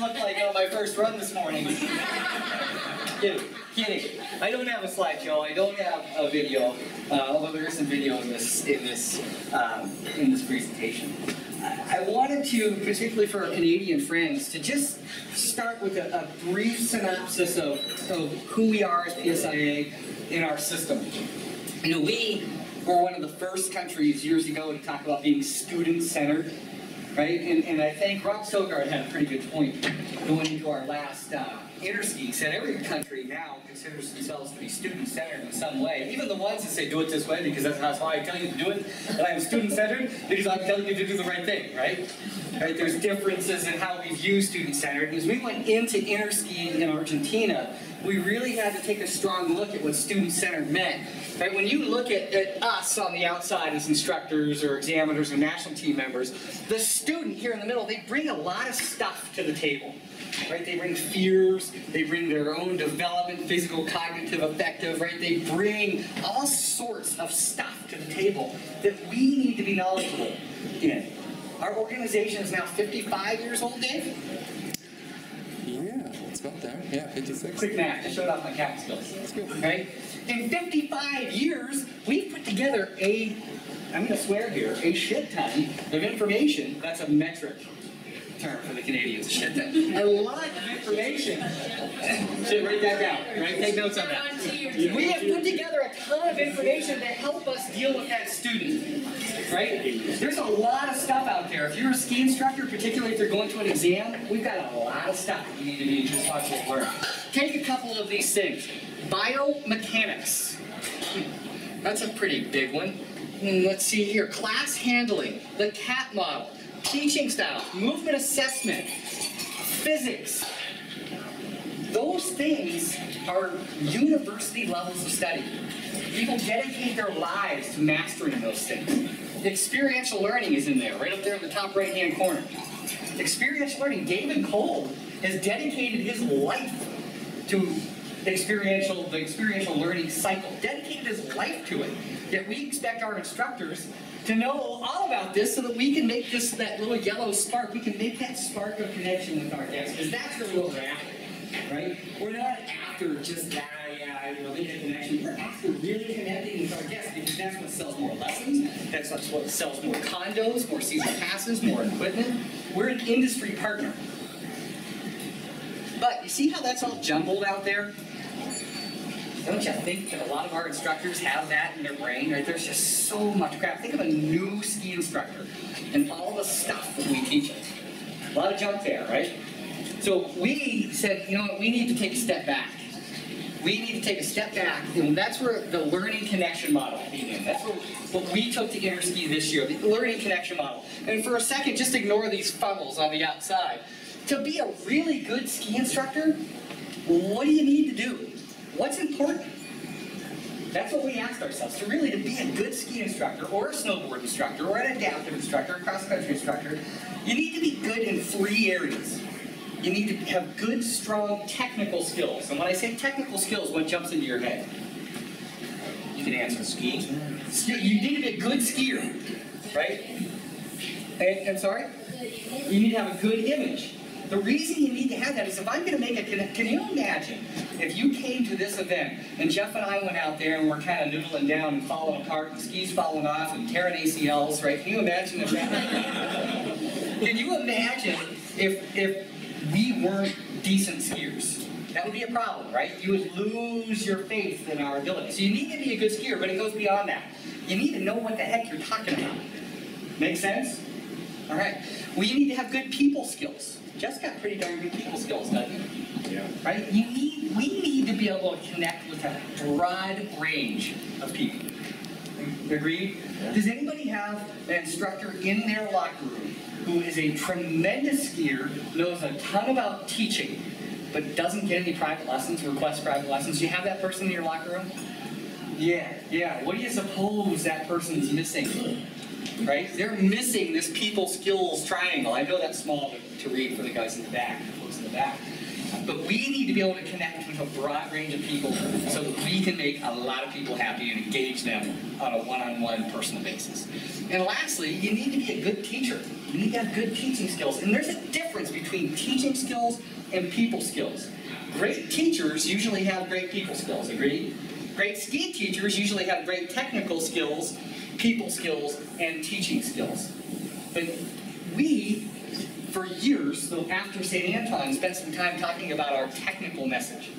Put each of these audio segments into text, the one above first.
I look like on my first run this morning. kidding, kidding. I don't have a slideshow. I don't have a video. Uh, although there is some video in this in this um, in this presentation. I wanted to, particularly for our Canadian friends, to just start with a, a brief synopsis of, of who we are as PSIA in our system. You know, we were one of the first countries years ago to talk about being student-centered, right? And, and I think Rob Sogard had a pretty good point going into our last uh, interski. He said every country now considers themselves to be student-centered in some way. Even the ones that say do it this way because that's how I tell you to do it, and I'm student-centered because I'm telling you to do the right thing, right? Right? There's differences in how we view student-centered. As we went into interski in Argentina, we really had to take a strong look at what student-centered meant. Right? When you look at, at, us on the outside as instructors or examiners or national team members, the student here in the middle, they bring a lot of stuff to the table. Right? They bring fears, they bring their own development, physical, cognitive, affective, right? They bring all sorts of stuff to the table that we need to be knowledgeable in. Our organization is now 55 years old, Dave? Yeah, it's about there. Yeah, 56. Quick math, I showed off my cap skills. That's good. Right? In 55 years, we've put together a, I'm going to swear here, a shit ton of information. That's a metric term for the Canadians. A. Lot of information. Should write that down. Right? Take notes on that. We have put together a ton of information to help us deal with that student. Right? There's a lot of stuff out there. If you're a ski instructor, particularly if you're going to an exam, we've got a lot of stuff that you need to be responsible for. Take a couple of these things. Biomechanics. That's a pretty big one. Hmm, Let's see here. Class handling, the CAP model, teaching style, movement assessment, physics. Those things are university levels of study. People dedicate their lives to mastering those things. Experiential learning is in there, right up there in the top right hand corner. Experiential learning, David Kolb has dedicated his life to experiential, the experiential learning cycle, dedicated his life to it. Yet we expect our instructors to know all about this so that we can make this, that little yellow spark, we can make that spark of connection with our guests, because that's really what we're after, right? We're not after just that, ah, yeah, you know, make a connection. We're after really connecting with our guests, because that's what sells more lessons, that's what sells more condos, more season passes, more equipment. We're an industry partner. But you see how that's all jumbled out there? Don't you think that a lot of our instructors have that in their brain? Right? There's just so much crap. Think of a new ski instructor and all the stuff that we teach. A lot of junk there, right? So we said, you know what, we need to take a step back. We need to take a step back, and that's where the learning connection model came in. That's what, what we took to Interski this year, the learning connection model. And for a second, just ignore these funnels on the outside. To be a really good ski instructor, what do you need to do? What's important? That's what we asked ourselves. To really to be a good ski instructor, or a snowboard instructor, or an adaptive instructor, a cross-country instructor, you need to be good in three areas. You need to have good, strong technical skills. And when I say technical skills, what jumps into your head? You can answer. Skiing. You need to be a good skier, right? And, I'm sorry? You need to have a good image. The reason you need to have that is if I'm going to make a can, can you imagine if you came to this event and Jeff and I went out there and we're kind of noodling down and falling apart and skis falling off and tearing ACLs, right? Can you imagine if that? can you imagine if if we weren't decent skiers? That would be a problem, right? You would lose your faith in our ability. So you need to be a good skier, but it goes beyond that. You need to know what the heck you're talking about. Make sense? All right. Well, you need to have good people skills. Jeff's got pretty darn good people skills, doesn't he? Yeah. Right? You need, we need to be able to connect with a broad range of people. Agreed? Does anybody have an instructor in their locker room who is a tremendous skier, knows a ton about teaching, but doesn't get any private lessons, requests private lessons? Do you have that person in your locker room? Yeah, yeah. What do you suppose that person's missing? Right? They're missing this people skills triangle. I know that's small to, read for the guys in the back, the folks in the back. But we need to be able to connect with a broad range of people so that we can make a lot of people happy and engage them on a one-on-one personal basis. And lastly, you need to be a good teacher. You need to have good teaching skills. And there's a difference between teaching skills and people skills. Great teachers usually have great people skills, agree? Great ski teachers usually have great technical skills, people skills, and teaching skills. But we, for years, so after St. Anton, spent some time talking about our technical message.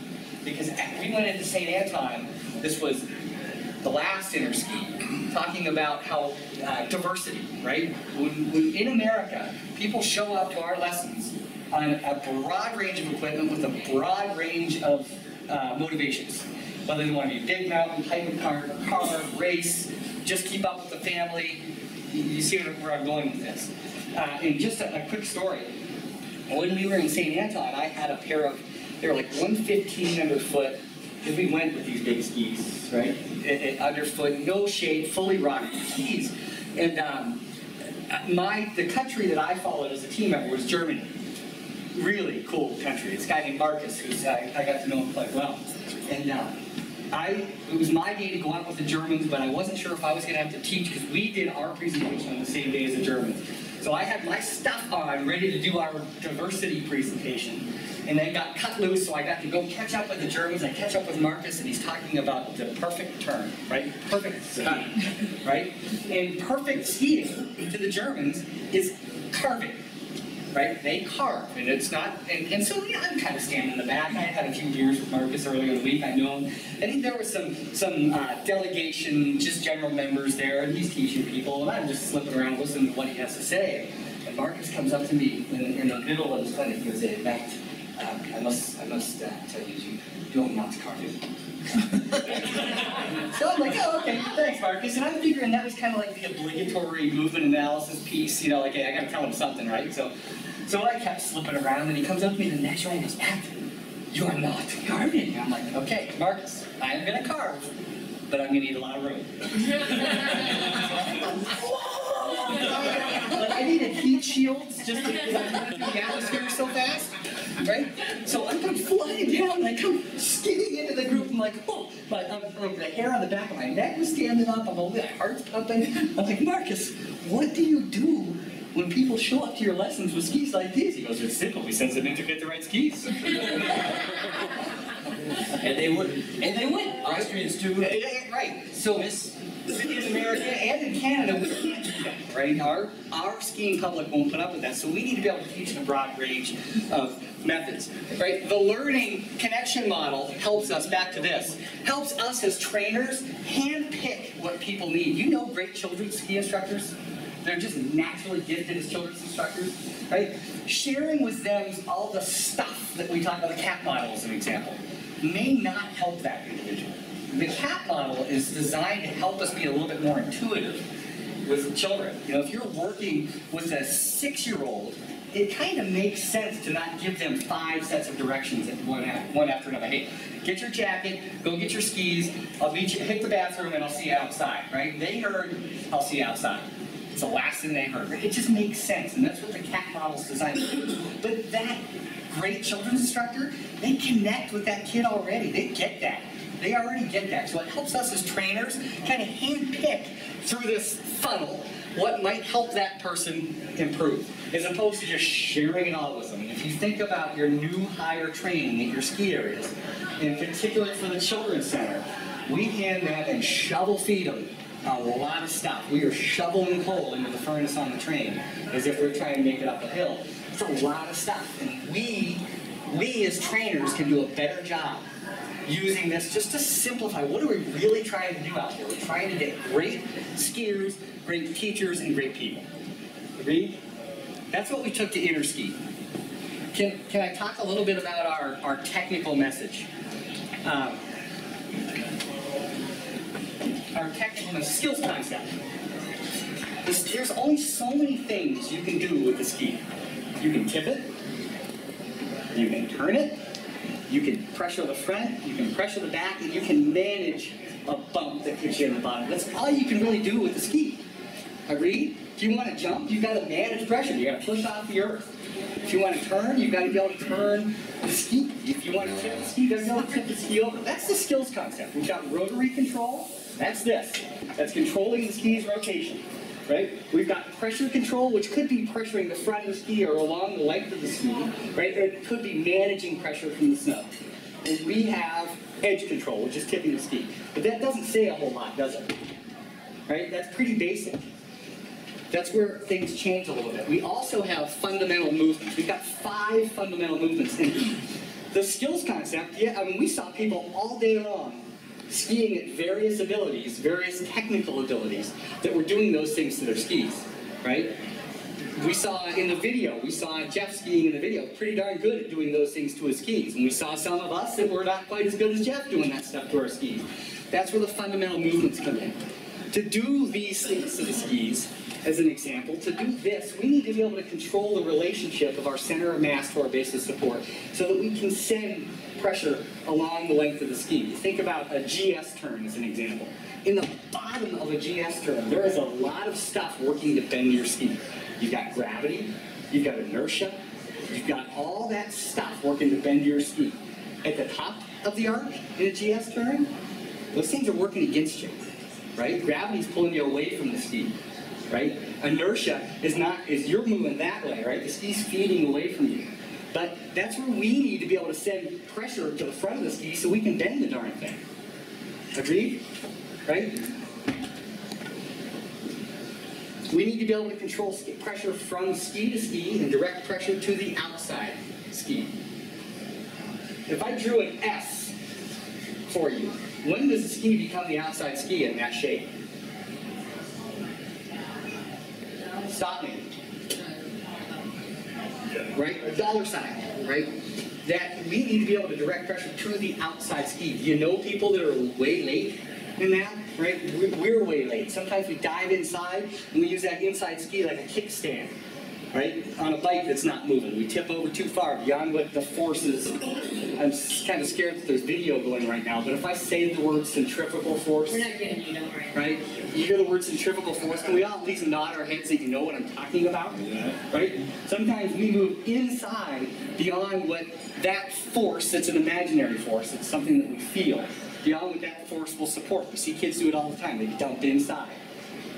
Because we went into St. Anton, this was the last Interski, talking about how uh, diversity, right? When, when in America, people show up to our lessons on a broad range of equipment with a broad range of uh, motivations. Whether they want to be big mountain, hiking car, car, race, just keep up with the family. You, see where I'm going with this. Uh, and just a, a quick story. When we were in St. Anton, I had a pair of, they were like 115 underfoot, because we went with these big skis, right? It, it, underfoot, no shade, fully rocked skis. And um, my, the country that I followed as a team member was Germany. Really cool country. This guy named Marcus, who's I, I got to know him quite well. And uh, I, it was my day to go out with the Germans, but I wasn't sure if I was going to have to teach because we did our presentation on the same day as the Germans. So I had my stuff on, ready to do our diversity presentation. And then got cut loose, so I got to go catch up with the Germans. I catch up with Marcus, and he's talking about the perfect turn, right? Perfect skiing, right? And perfect skiing to the Germans is carving right? They carve, and it's not, and, and so yeah, I'm kind of standing in the back. I had a few beers with Marcus earlier in the week. I know him. I think there was some some uh, delegation, just general members there, and he's teaching people, and I'm just slipping around listening to what he has to say. And Marcus comes up to me in, in the middle of his clinic. He goes, "Hey, Matt, um, I must I must uh, tell you, you don't not carving." so I'm like, oh, okay, thanks, Marcus. And I'm figuring that was kind of like the obligatory movement analysis piece, you know, like, hey, I gotta tell him something, right? So, so I kept slipping around, and he comes up to me the next round and goes, Matt, you are not carving. I'm like, okay, Marcus, I am gonna carve, but I'm gonna need a lot of room. like I needed heat shields just to, moving through the atmosphere so fast, right? So I come flying down, and I come skidding into the group. I'm like, oh, my, um, like the hair on the back of my neck was standing up. I'm all, my heart's pumping. I'm like, Marcus, what do you do when people show up to your lessons with skis like these? He goes, it's simple. We send them in to get the right skis. And they would. And they win. Austrians too. Right. So this in America and in Canada, we can't do that, right? Our our skiing public won't put up with that. So we need to be able to teach a broad range of methods, right? The learning connection model helps us. Back to this, helps us as trainers handpick what people need. You know, great children's ski instructors. They're just naturally gifted as children's instructors, right? Sharing with them all the stuff that we talk about, the CAP model as an example, may not help that individual. The CAP model is designed to help us be a little bit more intuitive with children. You know, if you're working with a six-year-old, it kind of makes sense to not give them five sets of directions at one, after, one after another. Hey, get your jacket, go get your skis, I'll meet you, hit the bathroom, and I'll see you outside, right? They heard, I'll see you outside. It's the last thing they heard. It just makes sense, and that's what the CAP model's designed to do. But that great children's instructor, they connect with that kid already. They get that. They already get that. So it helps us as trainers kind of handpick through this funnel what might help that person improve, as opposed to just sharing it all with them. And if you think about your new hire training at your ski areas, in particular for the Children's Center, we hand that and shovel feed them a lot of stuff. We are shoveling coal into the furnace on the train as if we're trying to make it up a hill. It's a lot of stuff. And we, we as trainers can do a better job using this just to simplify what are we really trying to do out there? We're trying to get great skiers, great teachers, and great people. Agreed? That's what we took to Interski. Can, can I talk a little bit about our, our technical message? Um, our technical skills concept. There's, there's only so many things you can do with the ski. You can tip it, you can turn it, you can pressure the front, you can pressure the back, and you can manage a bump that hits you in the bottom. That's all you can really do with the ski. Agreed? If you want to jump, you've got to manage pressure. You've got to push off the earth. If you want to turn, you've got to be able to turn the ski. If you want to tip the ski, you've got to be able to tip the ski over. That's the skills concept. We've got rotary control. That's this. That's controlling the ski's rotation. Right? We've got pressure control, which could be pressuring the front of the ski or along the length of the ski. Right? Or it could be managing pressure from the snow. And we have edge control, which is tipping the ski. But that doesn't say a whole lot, does it? Right? That's pretty basic. That's where things change a little bit. We also have fundamental movements. We've got five fundamental movements. And the skills concept, yeah, I mean, we saw people all day long skiing at various abilities, various technical abilities, that were doing those things to their skis, right? We saw in the video, we saw Jeff skiing in the video, pretty darn good at doing those things to his skis. And we saw some of us that were not quite as good as Jeff doing that stuff to our skis. That's where the fundamental movements come in. To do these things to the skis, as an example, to do this, we need to be able to control the relationship of our center of mass to our base of support so that we can send pressure along the length of the ski. Think about a GS turn as an example. In the bottom of a GS turn, there is a lot of stuff working to bend your ski. You've got gravity, you've got inertia, you've got all that stuff working to bend your ski. At the top of the arc in a GS turn, those things are working against you, right? Gravity's pulling you away from the ski right? Inertia is not, is you're moving that way, right? The ski's feeding away from you. But that's where we need to be able to send pressure to the front of the ski so we can bend the darn thing. Agreed? Right? We need to be able to control ski pressure from ski to ski and direct pressure to the outside ski. If I drew an S for you, when does the ski become the outside ski in that shape? Stop me. Right? A dollar sign, right? That we need to be able to direct pressure to the outside ski. Do you know people that are way late in that? Right? We- We're way late. Sometimes we dive inside and we use that inside ski like a kickstand. Right? On a bike that's not moving. We tip over too far beyond what the forces. I'm kind of scared that there's video going right now, but if I say the word centrifugal force, We're not getting you, don't worry. right? You hear the word centrifugal force, can we all at least nod our heads that you know what I'm talking about? Yeah. Right? Sometimes we move inside beyond what that force, that's an imaginary force, it's something that we feel, beyond what that force will support. We see kids do it all the time, they dump inside,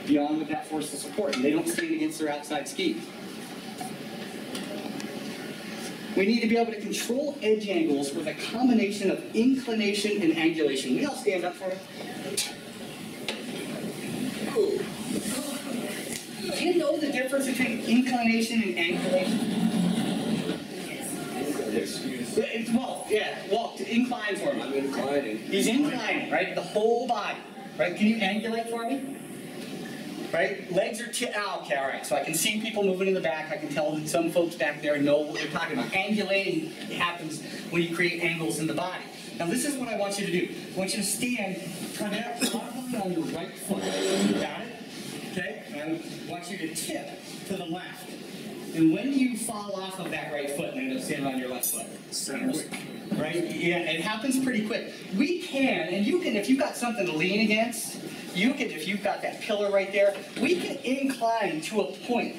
beyond what that force will support, and they don't stand against their outside skis. We need to be able to control edge angles with a combination of inclination and angulation. We all stand up for it. Do you know the difference between inclination and angulation? Yes. It's, walk, yeah, walk, to incline for me. I'm inclining. He's inclining, right? The whole body, right? Can you angulate for me? Right? Legs are ti- oh, okay. So I can see people moving in the back. I can tell that some folks back there know what they're talking about. Angulating happens when you create angles in the body. Now this is what I want you to do. I want you to stand primarily on your right foot. Got it? Okay? And I want you to tip to the left. And when do you fall off of that right foot and end up standing on your left foot? Right? Yeah, it happens pretty quick. We can, and you can, if you've got something to lean against, you can, if you've got that pillar right there, we can incline to a point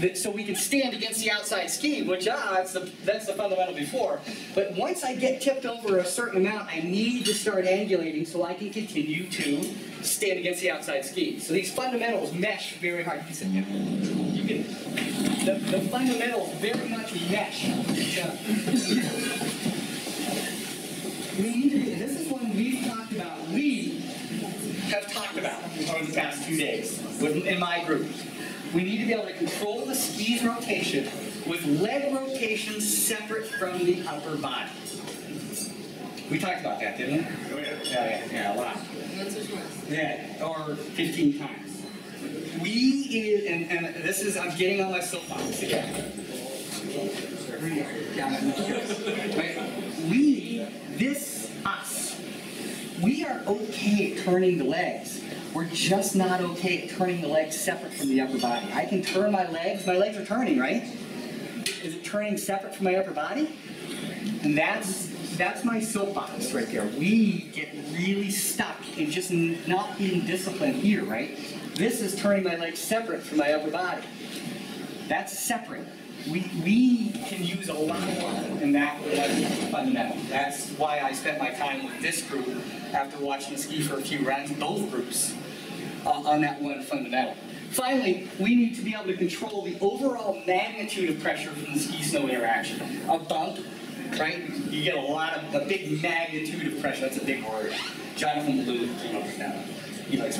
that, so we can stand against the outside ski, which, ah, that's the, that's the fundamental before. But once I get tipped over a certain amount, I need to start angulating so I can continue to stand against the outside ski. So these fundamentals mesh very hard. You down. You can, the, the fundamentals very much mesh. We need to, this is one we've talked about, we have talked about over the past few days in my group. We need to be able to control the ski's rotation with leg rotation separate from the upper body. We talked about that, didn't we? Oh, yeah. Yeah, yeah, yeah, a lot. Once or twice. Yeah, or 15 times. We, is- and, and this is, I'm getting on my soapbox again. Right? We, this, us, we are okay at turning the legs. We're just not okay at turning the legs separate from the upper body. I can turn my legs, my legs are turning, right? Is it turning separate from my upper body? And that's that's my soapbox right there. We get really stuck in just not being disciplined here, right? This is turning my legs separate from my upper body. That's separate. We, we can use a lot more in that one fundamental. That's why I spent my time with this group after watching ski for a few rounds, both groups, uh, on that one fundamental. Finally, we need to be able to control the overall magnitude of pressure from the ski-snow interaction. A bump, right? You get a lot of, a big magnitude of pressure. That's a big word. Jonathan Ballou came up with that one. He likes?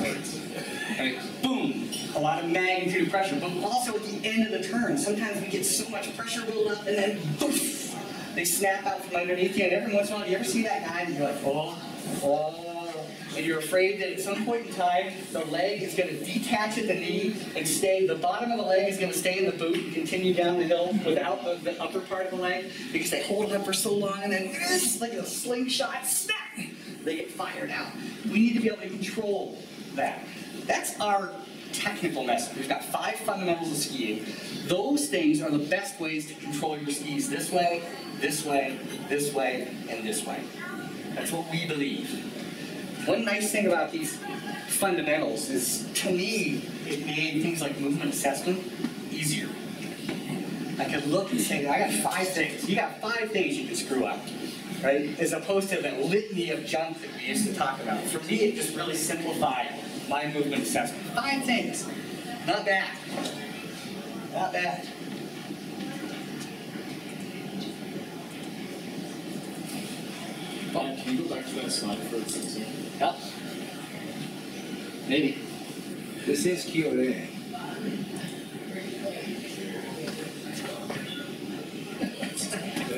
Boom, a lot of magnitude of pressure, but also at the end of the turn, sometimes we get so much pressure build up and then poof, they snap out from underneath you. And every once in a while, you ever see that guy and you're like, oh, oh, and you're afraid that at some point in time, the leg is going to detach at the knee and stay, the bottom of the leg is going to stay in the boot and continue down the hill without the, the upper part of the leg because they hold it up for so long and then it's like a slingshot, snap, they get fired out. We need to be able to control that. That's our technical message. We've got five fundamentals of skiing. Those things are the best ways to control your skis this way, this way, this way, and this way. That's what we believe. One nice thing about these fundamentals is, to me, it made things like movement assessment easier. I could look and say, I got five things. You got five things you can screw up, right? As opposed to that litany of junk that we used to talk about. For me, it just really simplified my movement assessment. Five things. Not bad. Not bad. Bob, can you go back to that slide for a second? Yep. Maybe. This is Q and A.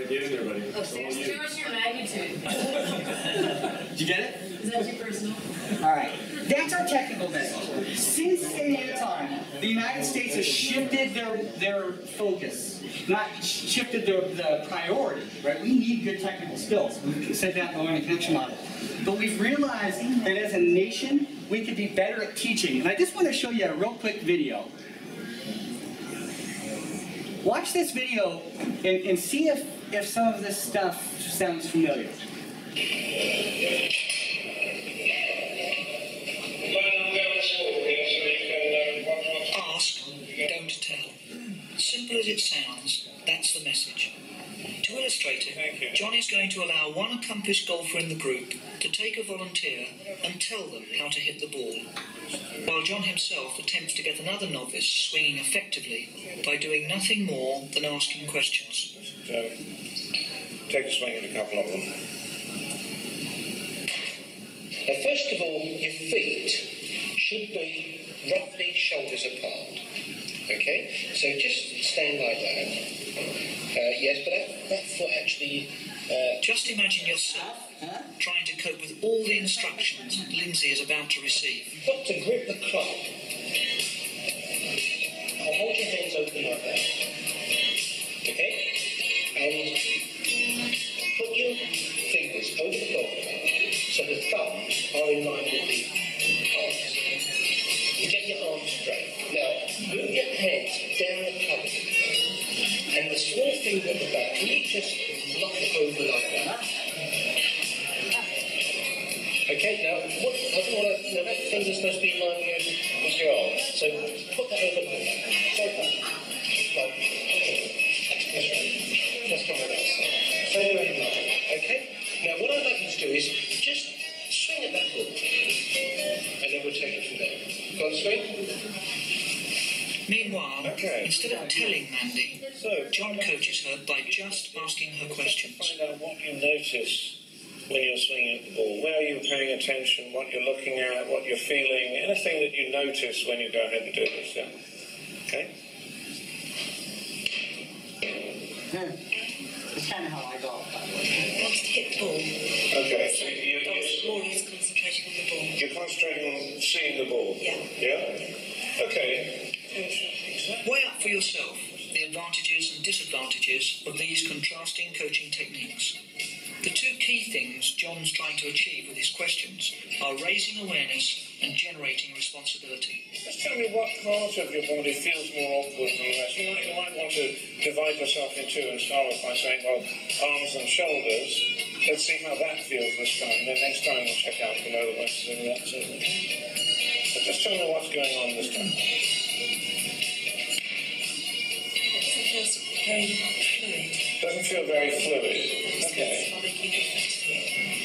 Get in there, buddy. Oh, It's all you. Show us Did you get it? Is that too personal? All right. That's our technical message. Since any time, the United States has shifted their, their focus, not shifted their the priority, right? We need good technical skills. We said that in the learning connection model. But we've realized that as a nation, we could be better at teaching. And I just want to show you a real quick video. Watch this video and, and see if, if some of this stuff sounds familiar. Ask, don't tell. Simple as it sounds, that's the message. To illustrate it, John is going to allow one accomplished golfer in the group to take a volunteer and tell them how to hit the ball, while John himself attempts to get another novice swinging effectively by doing nothing more than asking questions. Take a swing at a couple of them. Now, first of all, your feet should be roughly shoulders apart. Okay? So just stand like that. Uh, yes, but that, that foot actually. Uh, Just imagine yourself trying to cope with all the instructions Lindsay is about to receive. you've got to grip the club. Now hold your hands open like that. That finger's supposed to be in line with, with your arm. So put that over like that. Like that. No. That's right. Just come like that. So in line. Okay? Now, what I'd like you to do is just swing at that ball. And then we'll take it from there. Go on, swing. Meanwhile, Okay. instead of telling Mandy, So, John coaches her by just asking her questions. Find out what you notice when you're swinging at the ball. Where are you paying attention? What you're looking at? What you're feeling? Anything that you notice when you go ahead and do this? Yeah. Okay. Hmm. It's kind of how I golf. Wants to hit the ball. Okay. So you, you, More is concentrating on the ball. you're concentrating on seeing the ball. Yeah. Yeah. Okay. Weigh up for yourself the advantages and disadvantages of these contrasting coaching techniques. The two key things John's trying to achieve with his questions are raising awareness and generating responsibility. Just tell me what part of your body feels more awkward than the rest. You might, you might want to divide yourself in two and start off by saying, well, arms and shoulders. Let's see how that feels this time. Then next time we'll check out below the rest of that. So, just tell me what's going on this time. It feels very fluid. Doesn't feel very fluid. Okay.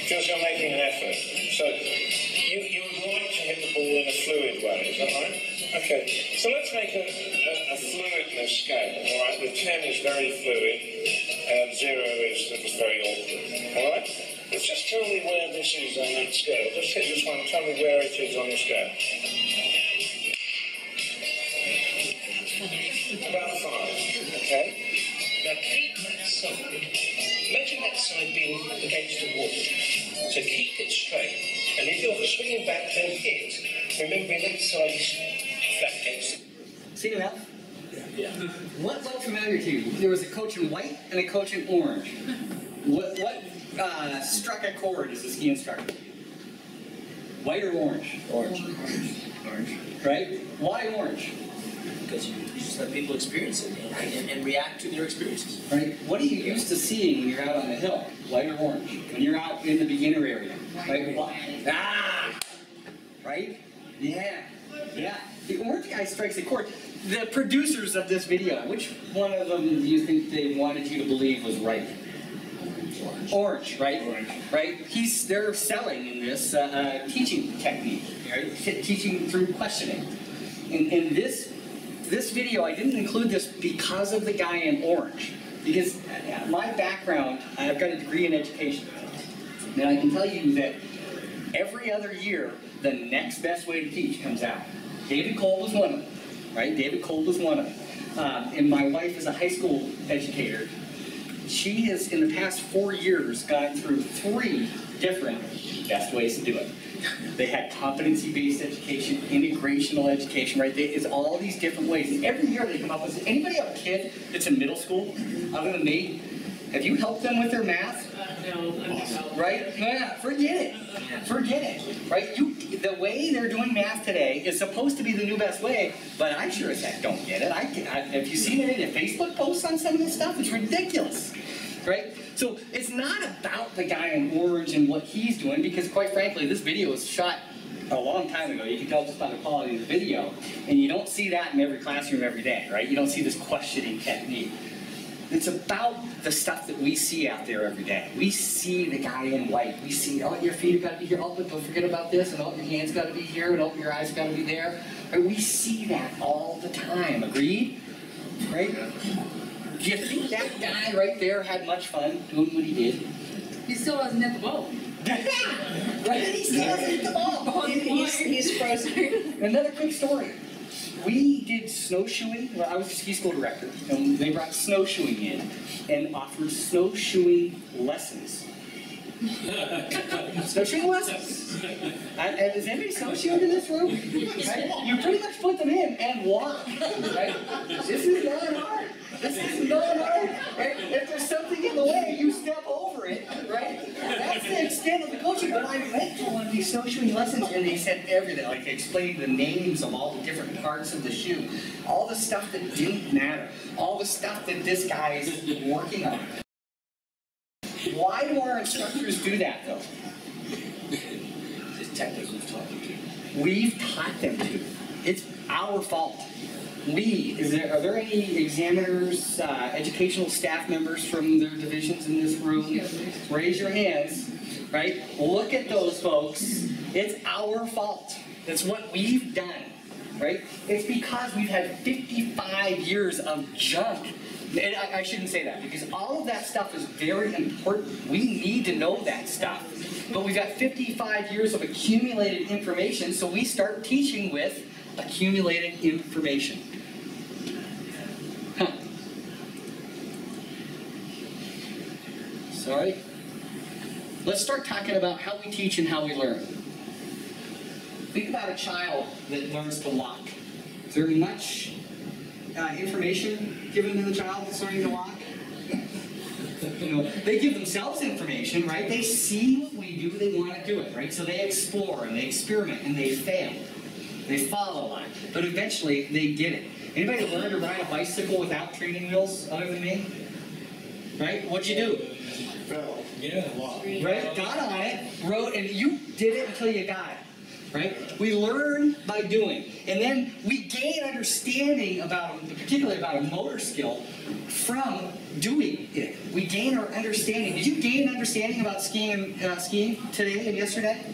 Feels you're making an effort. So you, you would like to hit the ball in a fluid way, is that right? Okay. So let's make a, a, a fluidness scale, all right? With 10 is very fluid, and 0 is was very awkward, all right? But just tell me where this is on that scale. Just hit this one, tell me where it is on the scale. About 5, okay? Now keep that side. Imagine that side being against a wall. So keep it straight. And if you're swinging back and hit, remembering that side is flat against it. See that? Yeah. What looked familiar to you? There was a coach in white and a coach in orange. What what uh, struck a chord as a ski instructor? White or orange? Orange. Orange. Right? Why orange? Because you, you just let people experience it and, and, and react to their experiences. Right? What are you used to seeing when you're out on the hill? White or orange? When you're out in the beginner area? Right? Ah! Right? Yeah. Yeah. The orange guy strikes a chord. The producers of this video, which one of them do you think they wanted you to believe was right? Orange, right? Orange. Right? He's they're selling in this uh, uh, teaching technique, right? T- teaching through questioning. In, in this this video, I didn't include this because of the guy in orange. Because uh, my background, I've got a degree in education. And I can tell you that every other year, the next best way to teach comes out. David Kolb was one of them, right? David Kolb was one of them. Um, and my wife is a high school educator. She has, in the past four years, gone through three different best ways to do it. They had competency-based education, integrational education, right? They, it's all these different ways. And every year they come up with, anybody have a kid that's in middle school, other than me? Have you helped them with their math? Uh, no, I'm. Right? No, forget it. Forget it. Right? You, the way they're doing math today is supposed to be the new best way, but I sure as heck don't get it. I, can- I have you seen any of the Facebook posts on some of this stuff? It's ridiculous. Right? So it's not about the guy in orange and what he's doing, because quite frankly, this video was shot a long time ago. You can tell just by the quality of the video, and you don't see that in every classroom every day, right? You don't see this questioning technique. It's about the stuff that we see out there every day. We see the guy in white. We see, oh, your feet have got to be here. Oh, but don't forget about this. And oh, your hands got to be here. And oh, your eyes got to be there. Right? We see that all the time. Agreed? Right? Do you think that guy right there had much fun doing what he did? He still hasn't hit the ball. right? He still hasn't hit the ball. He's, he's frozen. Another quick story. We did snowshoeing. Well, I was the ski school director, and they brought snowshoeing in and offered snowshoeing lessons. snowshoeing lessons. I, and is anybody snowshoeing in this room? Right? You pretty much put them in and walk. Right? This is not hard. This is not hard. Right? If there's something in the way, you step over it. Right? That's the extent of the coaching. But I went to one of these snowshoeing lessons, and they said everything. Like they explained the names of all the different parts of the shoe, all the stuff that didn't matter, all the stuff that this guy is working on. Why do our instructors do that though? It's techniques we've taught them to. We've taught them to. It's our fault. We, is there, are there any examiners, uh, educational staff members from their divisions in this room? Raise your hands, right? Look at those folks. It's our fault. It's what we've done, right? It's because we've had 55 years of junk. And I, I shouldn't say that because all of that stuff is very important. We need to know that stuff. But we've got 55 years of accumulated information, so we start teaching with accumulated information. Sorry? Let's start talking about how we teach and how we learn. Think about a child that learns to walk. Is there much uh, information given to the child that's learning to walk? You know, they give themselves information, right? They see what we do, they want to do it, right? So they explore and they experiment and they fail. They fall a lot, but eventually they get it. Anybody learn to ride a bicycle without training wheels other than me? Right? What'd you do? Fell. Yeah. Right? Got on it, wrote, and you did it until you got it. right? We learn by doing, and then we gain understanding about, particularly about a motor skill, from doing it. We gain our understanding. Did you gain understanding about skiing and uh, skiing today and yesterday?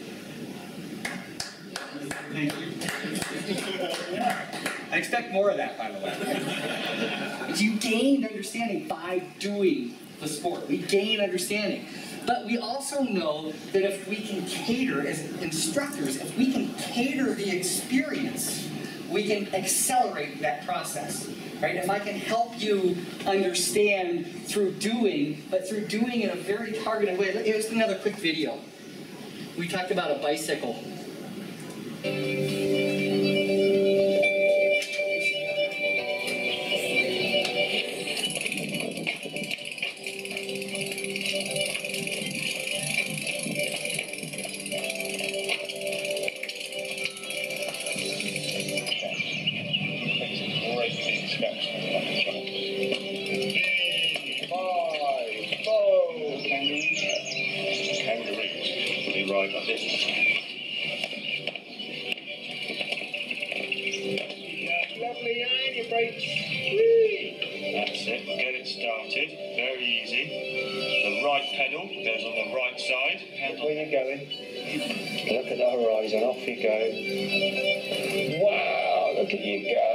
Thank you. I expect more of that, by the way. you gained understanding by doing the sport. We gain understanding. But we also know that if we can cater, as instructors, if we can cater the experience, we can accelerate that process. Right? If I can help you understand through doing, but through doing in a very targeted way. Here's another quick video. We talked about a bicycle. Lovely, and your brakes. That's it. Get it started. Very easy. The right pedal goes on the right side. Hand Where you going? Look at the horizon. Off you go. Wow! Look at you go.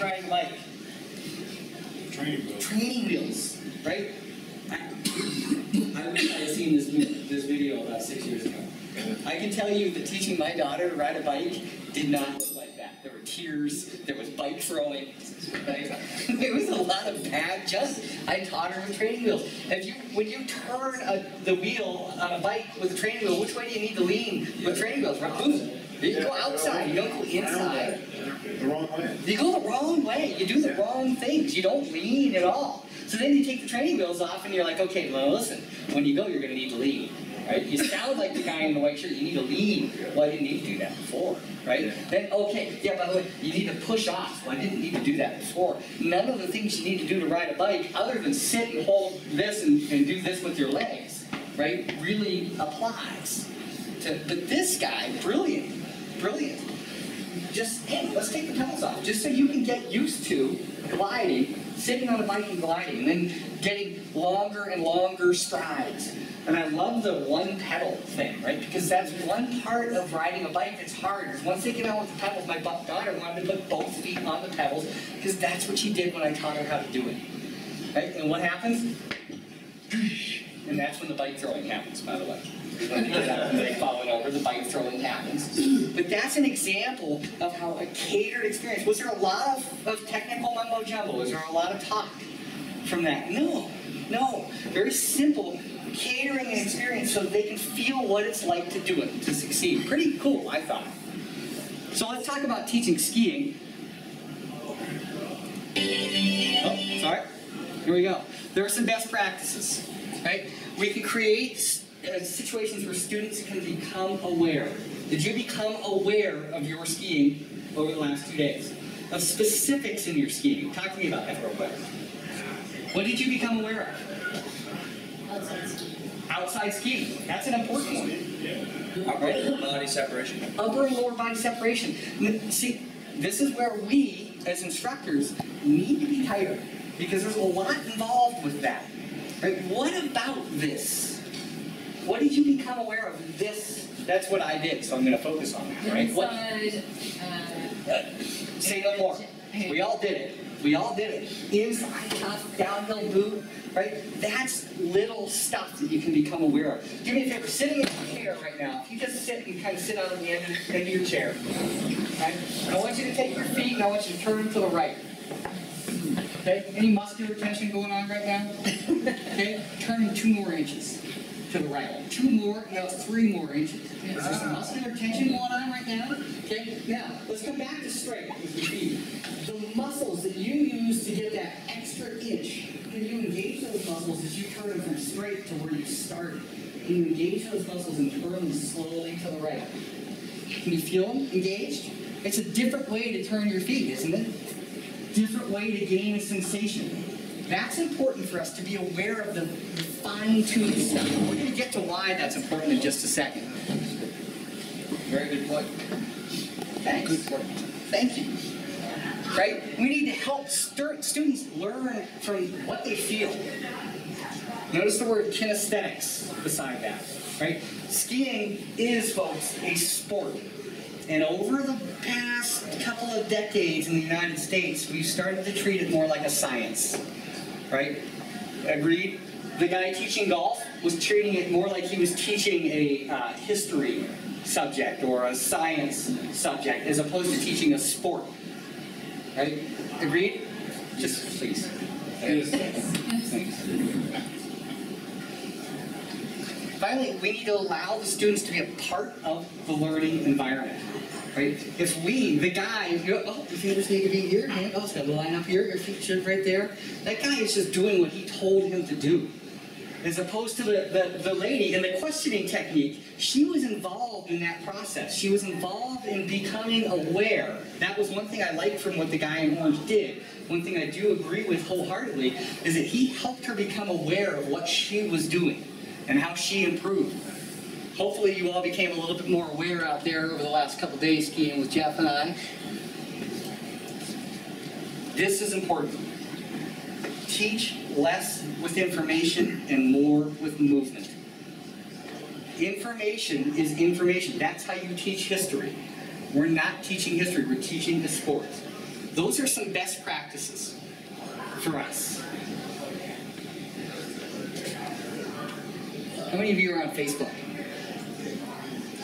Riding bike? Training wheels. Training wheels, right? I, wish I had seen this, this video about six years ago. I can tell you that teaching my daughter to ride a bike did not look like that. There were tears, there was bike throwing, right? There was a lot of bad just. I taught her with training wheels. If you, when you turn a, the wheel on a bike with a training wheel, which way do you need to lean with training wheels? Right? You go outside, you don't go inside. The wrong way. You go the wrong way. You do the wrong things. You don't lean at all. So then you take the training wheels off and you're like, okay, well, listen, when you go, you're going to need to lean. Right? You sound like the guy in the white shirt. You need to lean. Well, I didn't need to do that before. Right? Then, okay, yeah, by the way, you need to push off. Well, I didn't need to do that before. None of the things you need to do to ride a bike, other than sit and hold this and, and do this with your legs, right, really applies. To, but this guy, brilliant, brilliant just, hey, let's take the pedals off, just so you can get used to gliding sitting on a bike and gliding, and then getting longer and longer strides. And I love the one pedal thing, right? Because that's one part of riding a bike that's hard. Once they get out with the pedals, my daughter wanted to put both feet on the pedals because that's what she did when I taught her how to do it. Right? And what happens? And that's when the bike throwing happens, by the way. They falling over, the bike throwing happens. But that's an example of how a catered experience. Was there a lot of, of technical mumbo jumbo? Was there a lot of talk from that? No, no. Very simple catering an experience so they can feel what it's like to do it, to succeed. Pretty cool, I thought. So let's talk about teaching skiing. Oh, sorry. Here we go. There are some best practices, right? We can create Uh, situations where students can become aware. Did you become aware of your skiing over the last two days? Of specifics in your skiing? Talk to me about that real quick. What did you become aware of? Outside skiing. Outside skiing. That's an important one. Upper and lower body separation. upper and lower body separation. See, this is where we, as instructors, need to be tighter because there's a lot involved with that. Right? What about this? What did you become aware of? This. That's what I did, so I'm going to focus on that. Right? What, uh, say no more. We all did it. We all did it. Inside tough, downhill boot, right? That's little stuff that you can become aware of. Do me a favor, sitting in a chair right now, if you just sit and kind of sit on the end, end of your chair, right? I want you to take your feet and I want you to turn them to the right. Okay? Any muscular tension going on right now? Okay? Turn them two more inches to the right. Two more, no, three more inches. There some muscular tension going on right now? Okay? Now, let's come back to straight with feet. The muscles that you use to get that extra inch, can you engage those muscles as you turn them from straight to where you started? Can you engage those muscles and turn them slowly to the right? Can you feel them engaged? It's a different way to turn your feet, isn't it? Different way to gain a sensation. That's important for us to be aware of the, fine-tuned stuff. We're going to get to why that's important in just a second. Very good point. Thanks. Good point. Thank you. Right? We need to help students learn from what they feel. Notice the word kinesthetics beside that. Right? Skiing is, folks, a sport. And over the past couple of decades in the United States, we've started to treat it more like a science. Right? Agreed? The guy teaching golf was treating it more like he was teaching a uh, history subject or a science subject as opposed to teaching a sport. Right? Agreed? Just please. Thanks. Finally, we need to allow the students to be a part of the learning environment. Right? If we, the guy, oh, you go, oh, your fingers need to be here, hand, oh, it's got to line up here, your feet should right there. That guy is just doing what he told him to do. As opposed to the, the, the lady in the questioning technique, she was involved in that process. She was involved in becoming aware. That was one thing I liked from what the guy in orange did. One thing I do agree with wholeheartedly is that he helped her become aware of what she was doing and how she improved. Hopefully you all became a little bit more aware out there over the last couple days skiing with Jeff and I. This is important. Teach less with information and more with movement. Information is information. That's how you teach history. We're not teaching history, we're teaching the sport. Those are some best practices for us. How many of you are on Facebook?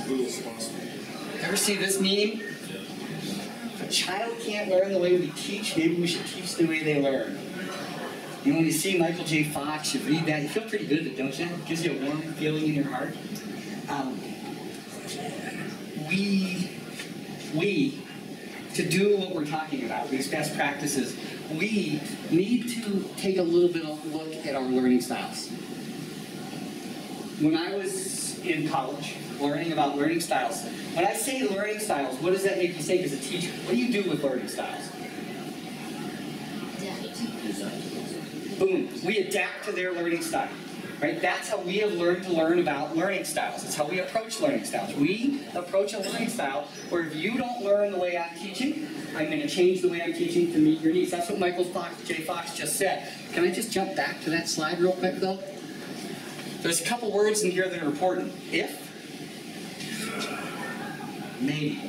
Ever see this meme? If a child can't learn the way we teach, maybe we should teach the way they learn. Know, when you see Michael J. Fox, you read that, you feel pretty good, it, don't you? It gives you a warm feeling in your heart. Um, we, we, to do what we're talking about, these best practices, we need to take a little bit of a look at our learning styles. When I was in college, learning about learning styles, when I say learning styles, what does that make you think as a teacher? What do you do with learning styles? Adapt. Boom. We adapt to their learning style. right? That's how we have learned to learn about learning styles. It's how we approach learning styles. We approach a learning style where if you don't learn the way I'm teaching, I'm going to change the way I'm teaching to meet your needs. That's what Michael Fox, Jay Fox just said. Can I just jump back to that slide real quick, though? There's a couple words in here that are important. If, maybe.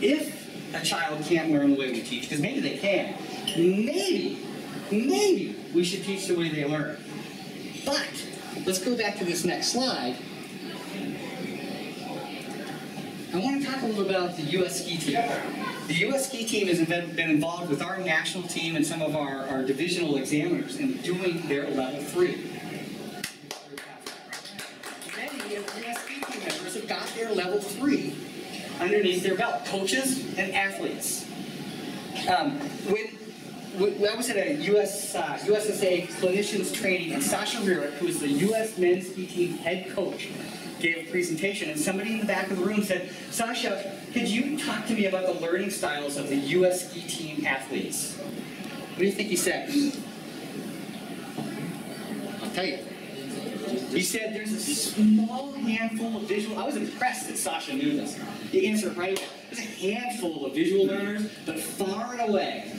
If a child can't learn the way we teach, because maybe they can, maybe, maybe we should teach the way they learn. But, let's go back to this next slide. I want to talk a little about the U.S. ski team. The U.S. ski team has been been involved with our national team and some of our, our divisional examiners in doing their level three. Many of the U.S. ski team members have got their level three underneath their belt, coaches and athletes. Um, when, when I was at a US, uh, USSA clinicians training, and Sasha Rearick, who is the U.S. men's ski team head coach, gave a presentation, and somebody in the back of the room said, Sasha, could you talk to me about the learning styles of the U.S. ski team athletes? What do you think he said? I'll tell you. He said there's a small handful of visual. I was impressed that Sasha knew this. The answer right. There's a handful of visual learners, but far and away,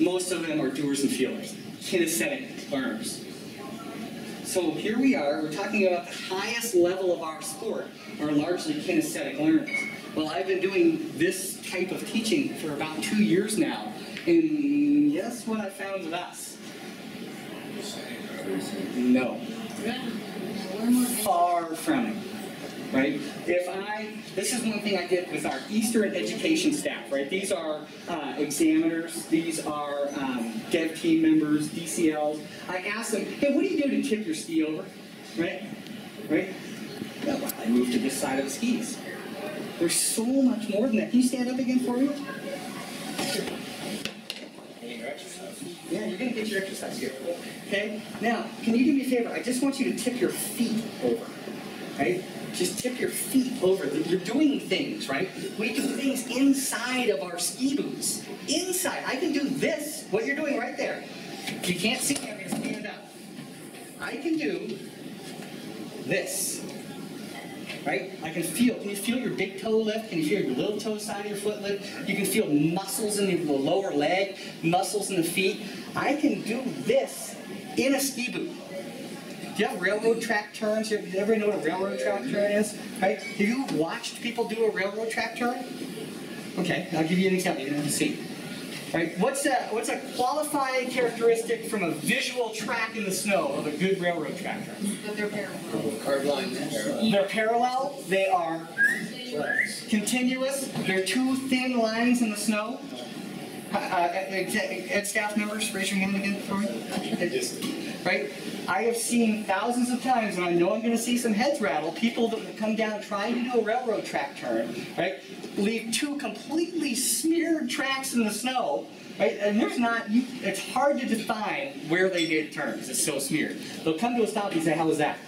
most of them are doers and feelers, kinesthetic learners. So here we are, we're talking about the highest level of our sport are largely kinesthetic learners. Well, I've been doing this type of teaching for about two years now, and guess what I found with us? No far from it. Right? If I, this is one thing I did with our Eastern education staff, right? These are uh, examiners, these are um, dev team members, DCLs. I asked them, hey, what do you do to tip your ski over? Right? Right? Well, I moved to this side of the skis. There's so much more than that. Can you stand up again for me? Yeah, you're gonna get your exercise here. Okay? Now, can you do me a favor? I just want you to tip your feet over. Right? Just tip your feet over. You're doing things, right? We do things inside of our ski boots. Inside. I can do this, what you're doing right there. You can't see me, I'm gonna stand up. I can do this. Right? I can feel. Can you feel your big toe lift? Can you feel your little toe side of your foot lift? You can feel muscles in the lower leg, muscles in the feet. I can do this in a ski boot. Do you have railroad track turns? Do you ever know what a railroad track turn is? Right? Have you watched people do a railroad track turn? Okay, I'll give you an example. You to see. Right? What's a what's a qualifying characteristic from a visual track in the snow of a good railroad track turn? But they're parallel. Hard line there. They're parallel. They are continuous. They're two thin lines in the snow. Uh, ed, staff members, raise your hand again for me. Right? I have seen thousands of times, and I know I'm going to see some heads rattle, people that come down trying to do a railroad track turn, right? Leave two completely smeared tracks in the snow, right? And there's not, you, it's hard to define where they turn because it's so smeared. They'll come to a stop and say, how was that?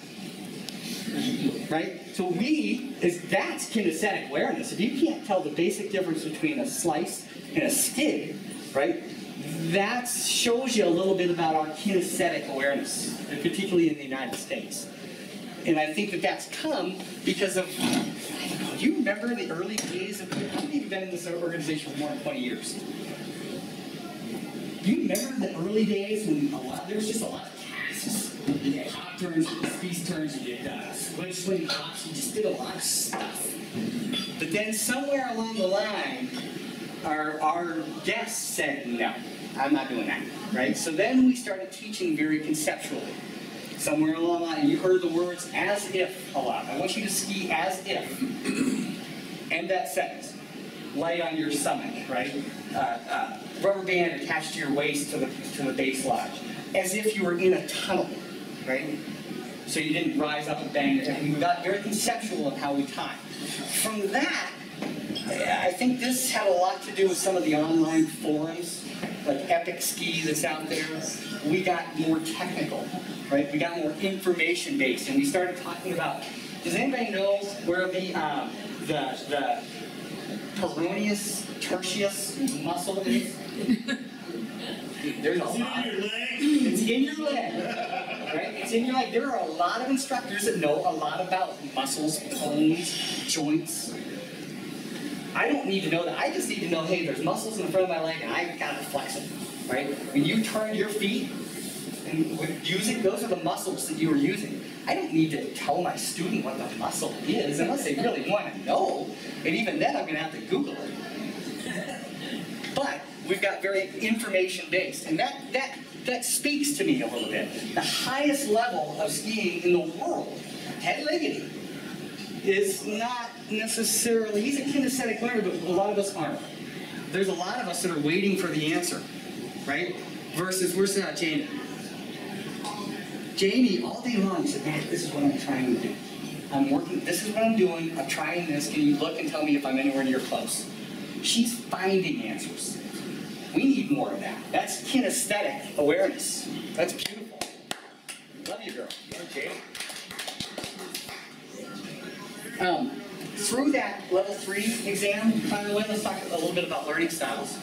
right? So we, is that's kinesthetic awareness. If you can't tell the basic difference between a slice a skid, right? That shows you a little bit about our kinesthetic awareness, particularly in the United States. And I think that that's come because of, know, you remember the early days of, how many you have been in this organization for more than 20 years? Do you remember the early days when a lot, there was just a lot of tasks? You did hop turns, you did speed turns, you did uh, switch swing hops, you just did a lot of stuff. But then somewhere along the line, our, our guests said, no, I'm not doing that, right? So then we started teaching very conceptually. Somewhere along the line, you heard the words as if a lot. I want you to ski as if. End that sentence. Light on your stomach, right? Uh, uh, rubber band attached to your waist to the, to the base lodge. As if you were in a tunnel, right? So you didn't rise up and bang head. We got very conceptual of how we taught. From that, think this had a lot to do with some of the online forums, like Epic Ski that's out there. We got more technical, right? We got more information based, and we started talking about. Does anybody know where the um, the the peroneus tertius muscle is? There's a lot. Your leg. It's in your leg. Right? It's in your leg. There are a lot of instructors that know a lot about muscles, bones, joints. I don't need to know that. I just need to know, hey, there's muscles in the front of my leg and I gotta flex them. Right? When you turn your feet and using, those are the muscles that you are using. I don't need to tell my student what the muscle is unless they really want to know. And even then, I'm gonna have to Google it. But we've got very information based, and that that that speaks to me a little bit. The highest level of skiing in the world, Ted Ligety, is not necessarily. He's a kinesthetic learner, but a lot of us aren't. There's a lot of us that are waiting for the answer, right? Versus where's uh, Jamie? Jamie all day long said, "Man, this is what I'm trying to do. I'm working. This is what I'm doing. I'm trying this. Can you look and tell me if I'm anywhere near close?" She's finding answers. We need more of that. That's kinesthetic awareness. That's beautiful. Love you, girl. Okay. Um, through that level three exam, by the way, let's talk a little bit about learning styles.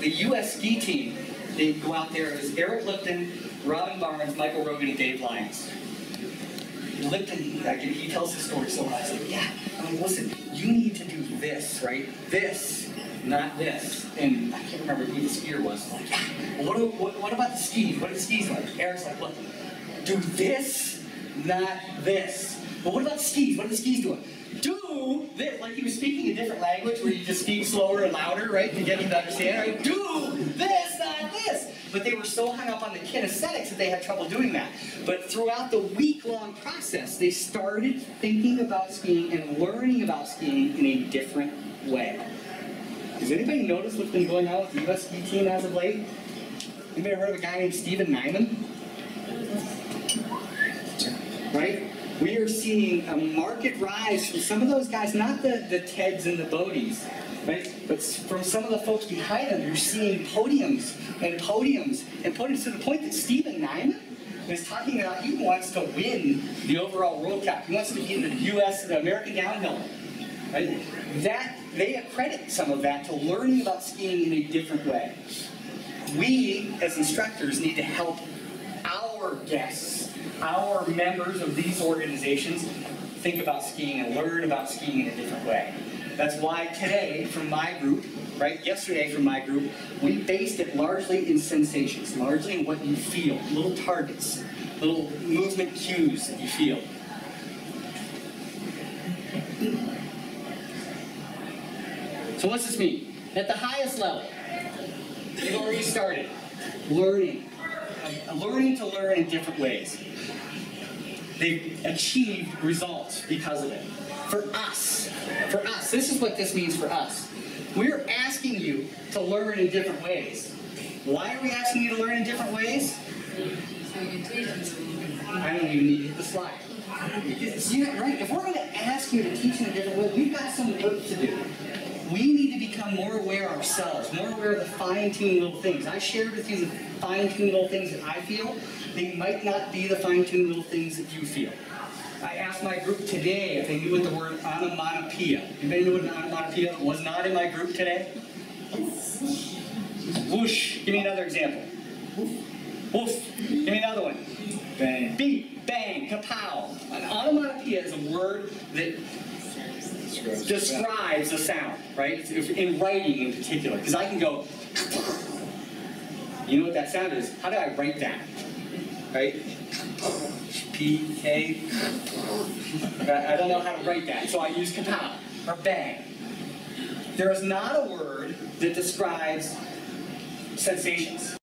The U.S. ski team, they go out there, it was Eric Lipton, Robin Barnes, Michael Rogan, and Dave Lyons. Lipton, like, he tells the story so I said, yeah, I'm like, listen, you need to do this, right? This, not this. And I can't remember who the skier was. Like, yeah, what, do- what, what about the skis? What are the skis like? Eric's like, look, do this, not this. But what about skis? What are the skis doing? Do this. Like he was speaking a different language where you just speak slower and louder, right? To get him to understand, right? Do this, not this. But they were so hung up on the kinesthetics that they had trouble doing that. But throughout the week-long process, they started thinking about skiing and learning about skiing in a different way. Has anybody noticed what's been going on with the U.S. ski team as of late? Anybody heard of a guy named Steven Nyman? Right? We are seeing a market rise from some of those guys, not the, the Teds and the Bodes, right? But from some of the folks behind them, you're seeing podiums and podiums and podiums to the point that Steven Nyman is talking about he wants to win the overall World Cup. He wants to be in the U.S. the American downhill. Right? That they accredit some of that to learning about skiing in a different way. We, as instructors, need to help our guests, our members of these organizations, think about skiing and learn about skiing in a different way. That's why today, from my group, right, yesterday from my group, we based it largely in sensations, largely in what you feel, little targets, little movement cues that you feel. So what's this mean? At the highest level, you've already started learning, learning to learn in different ways. They've achieved results because of it. For us, for us, this is what this means for us. We're asking you to learn in different ways. Why are we asking you to learn in different ways? I don't even need to hit the slide. Yeah, right. If we're going to ask you to teach in a different way, we've got some work to do. We need to become more aware ourselves, more aware of the fine-tuned little things. I shared with you the fine-tuned little things that I feel. They might not be the fine-tuned little things that you feel. I asked my group today if they knew what the word onomatopoeia. Anybody know what an onomatopoeia was not in my group today? Whoosh. Give me another example. Woof. Give me another one. Bang. Beep, bang, kapow. An onomatopoeia is a word that describes a sound, right? In writing in particular, because I can go, you know what that sound is? How do I write that? Right? P K. I don't know how to write that, so I use kapow or bang. There is not a word that describes sensations.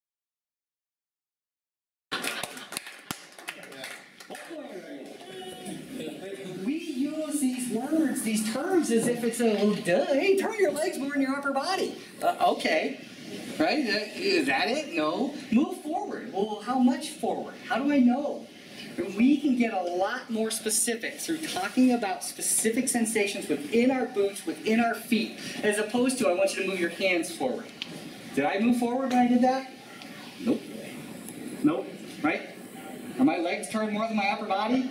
We use these words, these terms, as if it's a duh. Hey, turn your legs more in your upper body. Uh, okay, right? Is that it? No. Move forward. Well, how much forward? How do I know? We can get a lot more specific through talking about specific sensations within our boots, within our feet, as opposed to I want you to move your hands forward. Did I move forward when I did that? Nope. Nope. Right? Are my legs turned more than my upper body?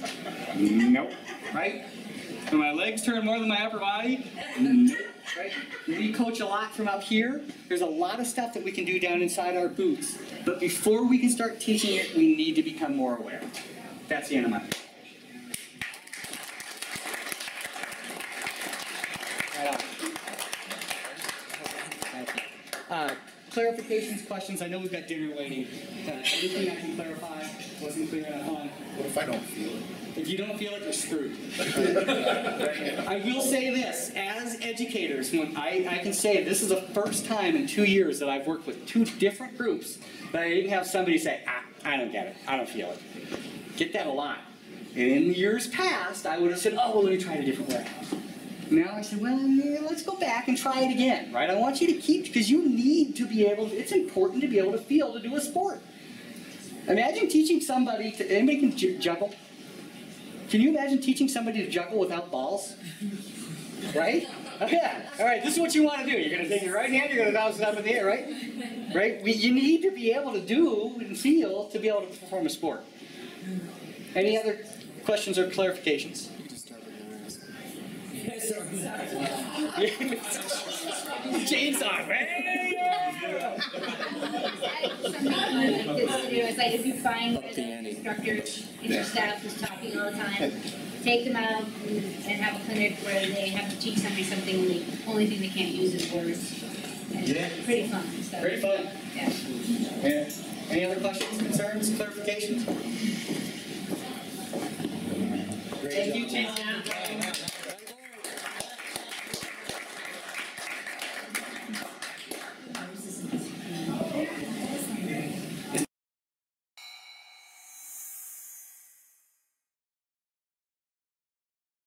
Nope. Right? Are my legs turn more than my upper body? Right? We coach a lot from up here. There's a lot of stuff that we can do down inside our boots. But before we can start teaching it, we need to become more aware. That's the end of my. Right on. Thank you. Uh, clarifications, questions, I know we've got dinner waiting. Uh, anything I can clarify, wasn't clear enough on? What if I don't feel it? If you don't feel it, you're screwed. I will say this, as educators, when I, I can say this is the first time in two years that I've worked with two different groups that I didn't have somebody say, ah, I don't get it, I don't feel it. Get that a lot. And in years past, I would have said, oh, well, let me try it a different way. Now I said, well, let's go back and try it again, right? I want you to keep, because you need to be able, to, it's important to be able to feel to do a sport. Imagine teaching somebody to, anybody can juggle? Can you imagine teaching somebody to juggle without balls? Right? Oh, yeah. All right, this is what you want to do. You're going to take your right hand, you're going to bounce it up in the air, right? Right? We, you need to be able to do and feel to be able to perform a sport. Any other questions or clarifications? You can just start with your ass. Chainsaw, right? Something like this to is like if you find Up that the instructor in your staff is talking all the time, take them out and and have a clinic where they have to teach somebody something and the only thing they can't use is words. And Yeah. it's Pretty fun, so. Very fun. Yeah. Yeah. Any other questions, concerns, clarifications? Thank you, Jason.